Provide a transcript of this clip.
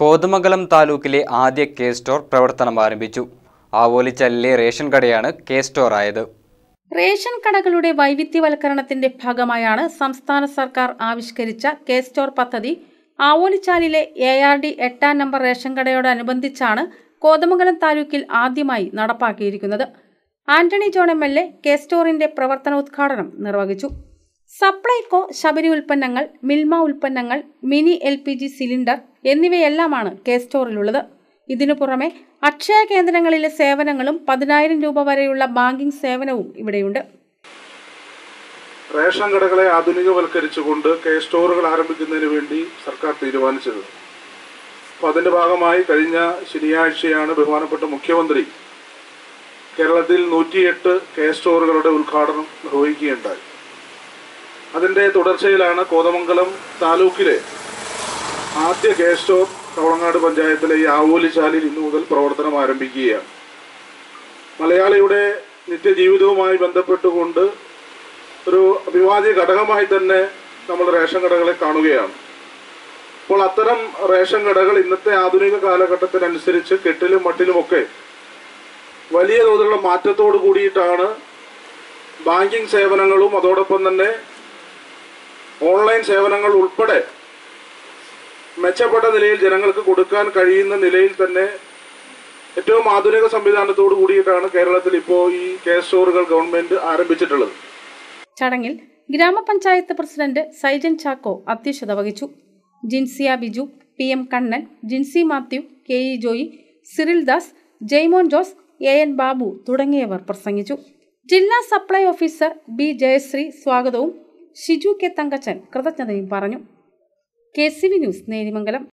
കോതമംഗലം താലൂക്കിലെ ആദ്യ K store പ്രവർത്തനം ആരംഭിച്ചു. ആവോലിച്ചല്ലിലെ റേഷൻ കടയാണ് കെ സ്റ്റോർ ആയത് റേഷൻ കടകളുടെ വൈവിധ്യവൽക്കരണത്തിന്റെ ഭാഗമായാണ് സംസ്ഥാന സർക്കാർ ആവിഷ്കരിച്ച കെ സ്റ്റോർ പദ്ധതി. ആവോലിച്ചാലിലെ എ ആർ ഡി എട്ടാം നമ്പർ റേഷൻ കടയോടനുബന്ധിച്ചാണ് കോതമംഗലം താലൂക്കിൽ ആദ്യമായി നടപ്പാക്കിയിരിക്കുന്നത്. Antony John M L A K സ്റ്റോറിന്റെ പ്രവർത്തനോദ്ഘാടനം നിർവഹിച്ചു. സപ്ലൈകോ ശബരി ഉൽപ്പന്നങ്ങൾ മിൽമ ഉൽപ്പന്നങ്ങൾ mini L P G cylinder എന്നിവയെല്ലാമാണ് K സ്റ്റോറിലുള്ളത്. ഇതിനു പുറമെ അക്ഷയ കേന്ദ്രങ്ങളിലെ സേവനങ്ങളും പതിനായിരം രൂപ വരെയുള്ള ബാങ്കിംഗ് സേവനവും ഇവിടെയുണ്ട്. റേഷൻ കടകളെ ആധുനികവൽക്കരിച്ചുകൊണ്ട് കെ സ്റ്റോറുകൾ ആരംഭിക്കുന്നതിന് വേണ്ടി സർക്കാർ തീരുമാനിച്ചത്. അപ്പോൾ അതിന്റെ ഭാഗമായി കഴിഞ്ഞ ശനിയാഴ്ചയാണ് ബഹുമാനപ്പെട്ട മുഖ്യമന്ത്രി കേരളത്തിൽ നൂറ്റിയെട്ട് കെ സ്റ്റോറുകളുടെ ഉദ്ഘാടനം നിർവഹിക്കുകയുണ്ടായി. അതിന്റെ തുടർച്ചയിലാണ് കോതമംഗലം താലൂക്കിലെ ആദ്യ ഗ്യാസ് സ്റ്റോർ കവളങ്ങാട് പഞ്ചായത്തിലെ ഈ ആവോലിശാലിൽ ഇന്നു മുതൽ പ്രവർത്തനം ആരംഭിക്കുകയാണ്. മലയാളിയുടെ നിത്യജീവിതവുമായി ബന്ധപ്പെട്ടുകൊണ്ട് ഒരു അഭിവാദ്യ ഘടകമായി തന്നെ നമ്മൾ റേഷൻ കടകളെ കാണുകയാണ്. അപ്പോൾ അത്തരം റേഷൻ കടകൾ ഇന്നത്തെ ആധുനിക കാലഘട്ടത്തിനനുസരിച്ച് കെട്ടിലും മട്ടിലുമൊക്കെ വലിയ തോതിലുള്ള മാറ്റത്തോട് കൂടിയിട്ടാണ് ബാങ്കിങ് സേവനങ്ങളും അതോടൊപ്പം തന്നെ ഓൺലൈൻ സേവനങ്ങൾ ഉൾപ്പെടെ മെച്ചപ്പെട്ട നിലയിൽ ജനങ്ങൾക്ക് കൊടുക്കാൻ കഴിയുന്ന നിലയിൽ തന്നെ ഏറ്റവും ആധുനിക സംവിധാനത്തോട് കൂടിയിട്ടാണ് കേരളത്തിൽ ഇപ്പോൾ ഈ കെയർ സ്റ്റോറുകൾ ഗവൺമെന്റ് ആരംഭിച്ചിട്ടുള്ളത്. ചടങ്ങിൽ ഗ്രാമപഞ്ചായത്ത് പ്രസിഡന്റ് സൈജൻ ചാക്കോ അധ്യക്ഷത വഹിച്ചു. Jinsiya Biju P M Kannan Jinsi Mathew K E Joy Cyril Das Jaimon Jose A N Babu തുടങ്ങിയവർ പ്രസംഗിച്ചു. ജില്ലാ സപ്ലൈ ഓഫീസർ ബി ജയശ്രീ സ്വാഗതവും ഷിജു കെ തങ്കച്ചൻ കൃതജ്ഞതയും പറഞ്ഞു. K C V news Nerimangalam